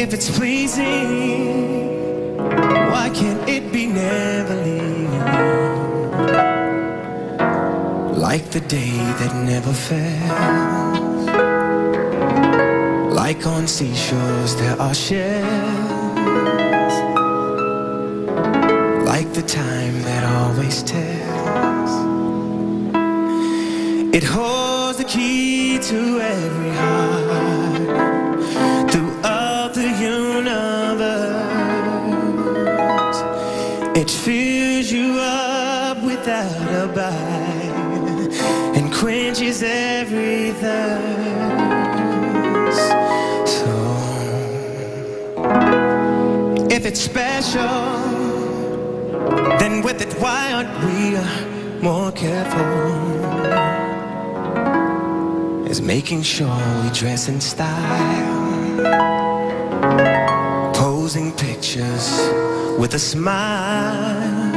If it's pleasing, why can't it be never leaving? Like the day that never fails. Like on seashores there are shells. Like the time that always tells. It holds the key to every heart It fills you up without a bite and quenches every thirst. So, if it's special, then with it, why aren't we more careful? is making sure we dress in style. Posing pictures with a smile.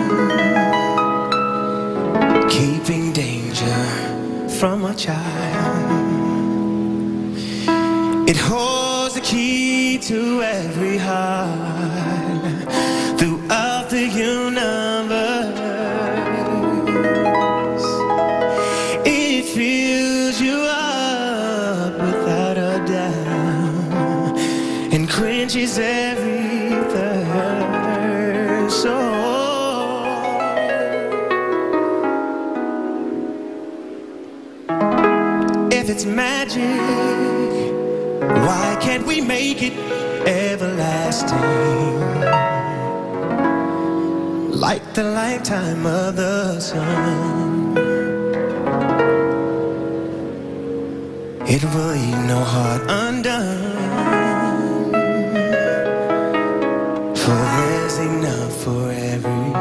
Keeping danger from a child. It holds the key to every heart throughout the universe. It fills you up without a doubt and quenches every thirst. So, oh. if it's magic, why can't we make it everlasting? Like the lifetime of the sun. It will leave no heart undone. For there's enough for every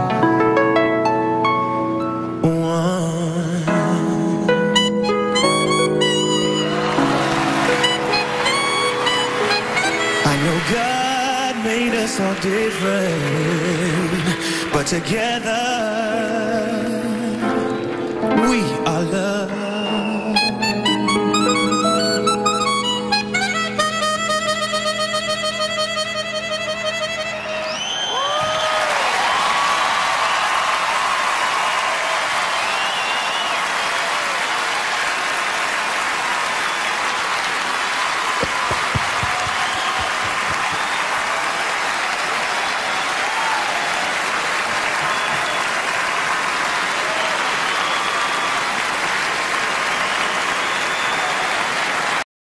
one. I know God made us all different, but together we are love.